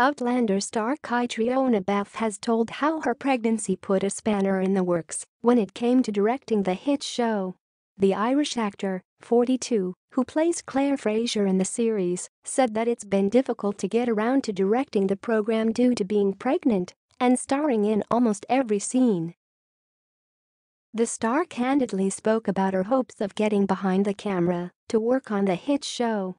Outlander star Caitriona Balfe has told how her pregnancy put a spanner in the works when it came to directing the hit show. The Irish actor, 42, who plays Claire Fraser in the series, said that it's been difficult to get around to directing the program due to being pregnant and starring in almost every scene. The star candidly spoke about her hopes of getting behind the camera to work on the hit show.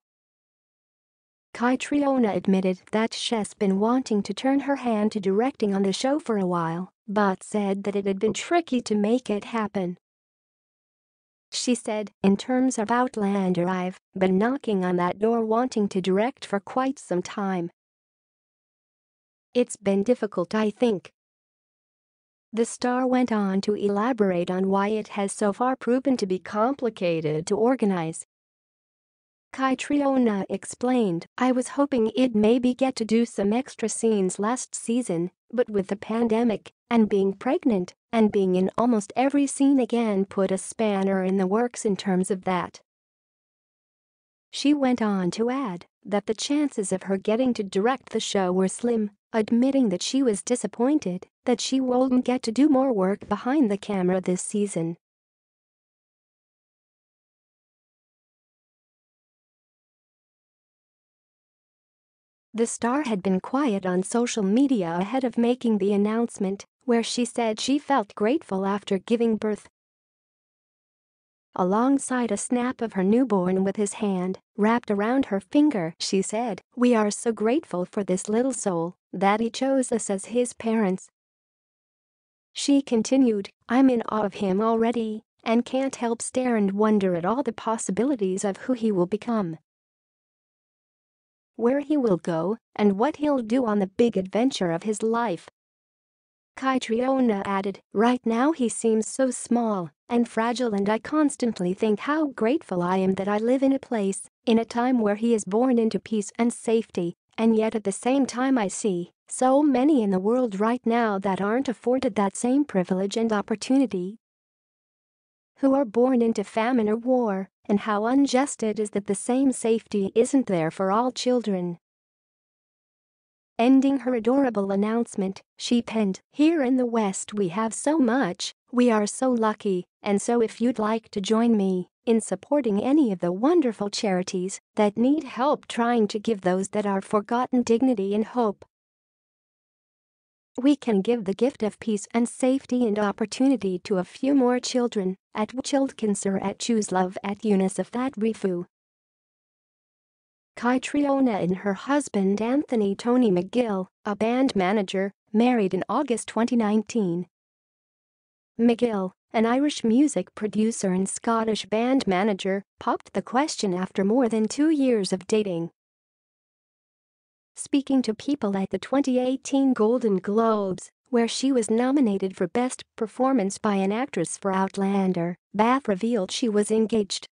Caitriona admitted that she's been wanting to turn her hand to directing on the show for a while, but said that it had been tricky to make it happen. She said, in terms of Outlander I've been knocking on that door wanting to direct for quite some time. It's been difficult I think. The star went on to elaborate on why it has so far proven to be complicated to organize Caitriona explained, I was hoping I'd maybe get to do some extra scenes last season, but with the pandemic, and being pregnant, and being in almost every scene again put a spanner in the works in terms of that. She went on to add that the chances of her getting to direct the show were slim, admitting that she was disappointed that she won't get to do more work behind the camera this season. The star had been quiet on social media ahead of making the announcement, where she said she felt grateful after giving birth. Alongside a snap of her newborn with his hand wrapped around her finger, she said, We are so grateful for this little soul that he chose us as his parents. She continued, I'm in awe of him already and can't help stare and wonder at all the possibilities of who he will become where he will go, and what he'll do on the big adventure of his life. Caitriona added, Right now he seems so small and fragile and I constantly think how grateful I am that I live in a place, in a time where he is born into peace and safety, and yet at the same time I see so many in the world right now that aren't afforded that same privilege and opportunity who are born into famine or war, and how unjust it is that the same safety isn't there for all children. Ending her adorable announcement, she penned, Here in the West we have so much, we are so lucky, and so if you'd like to join me in supporting any of the wonderful charities that need help trying to give those that are forgotten dignity and hope, we can give the gift of peace and safety and opportunity to a few more children at Childcancer at Choose Love at UNICEF at Rifu. Caitriona and her husband Anthony Tony McGill, a band manager, married in August 2019. McGill, an Irish music producer and Scottish band manager, popped the question after more than two years of dating. Speaking to people at the 2018 Golden Globes, where she was nominated for Best Performance by an Actress for Outlander, Balfe revealed she was engaged